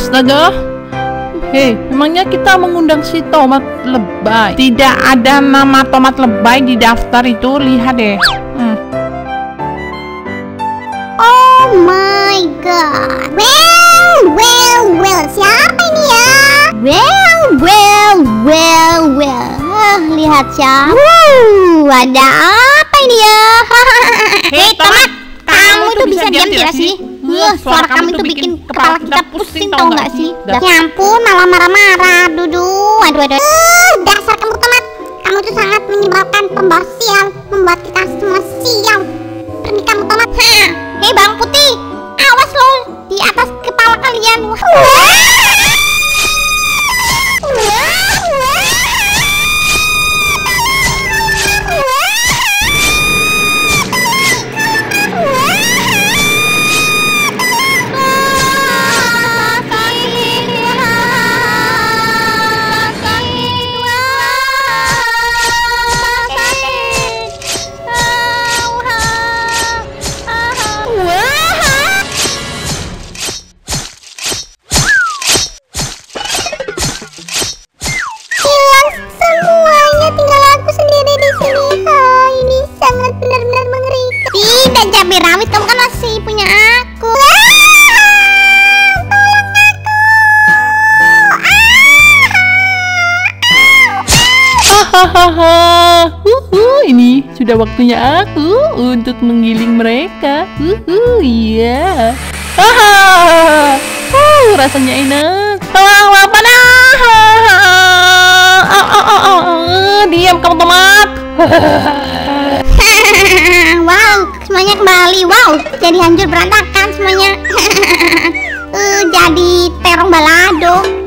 Astaga. Hei, memangnya kita mengundang si tomat lebay? Tidak ada nama tomat lebay di daftar itu. Lihat deh. Hmm. Oh my god. Well, well, well. Siapa ini ya? Well, well, well, well. Lihat siapa. Wuh, ada apa itu bikin kepala kita pusing tau nggak sih? Ya ampun, malah marah-marah, Dudu. Aduh, aduh. Uh, dasar kamu tomat. Kamu tuh sangat menyebalkan pembawa sial, membuat kita semua sial. Pergi kamu tomat. Hei Bang Putih, awas loh di atas kepala kalian. Wah. Sangat benar-benar mengerikan. Tidak, cabai rawit, kamu kan masih punya aku. Ah, tolong aku. Hahaha. Uhu, ini sudah waktunya aku untuk menggiling mereka. Uhu, iya. Hahaha. Uh, rasanya enak. Ah, apa dah? Ah, ah, ah, ah. Diam kamu tomat. Semuanya kembali. Wow, jadi hancur berantakan semuanya. Eh, jadi terong balado.